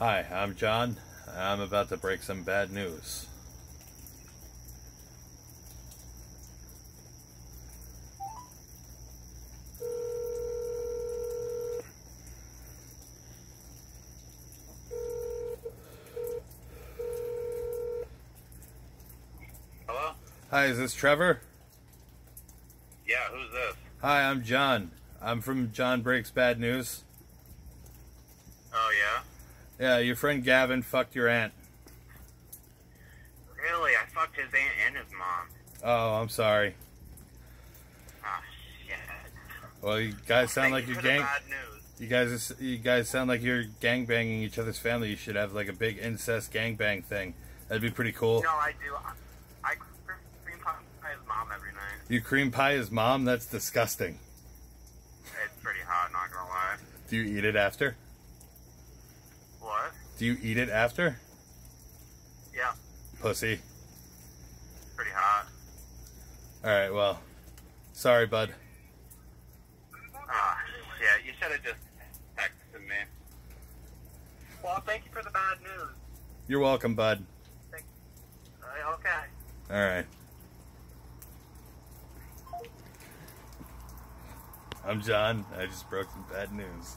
Hi, I'm Jon. I'm about to break some bad news. Hello? Hi, is this Trevor? Yeah, who's this? Hi, I'm Jon. I'm from Jon Breaks Bad News. Oh, yeah? Your friend Gavin fucked your aunt. Really? I fucked his aunt and his mom. Oh, I'm sorry. Ah, shit. Well, you guys sound like you you're gang. bad news. You guys, you guys sound like you're gang banging each other's family. You should have like a big incest gang bang thing. That'd be pretty cool. No, I do. I, I cream pie his mom every night. You cream pie his mom? That's disgusting. It's pretty hot, not gonna lie. Do you eat it after? Do you eat it after? Yeah, Pussy. pretty hot. All right, well, sorry, bud. Ah, shit. You should have just texted me. Well, thank you for the bad news. You're welcome, bud. Uh, okay. All right. I'm Jon. I just broke some bad news.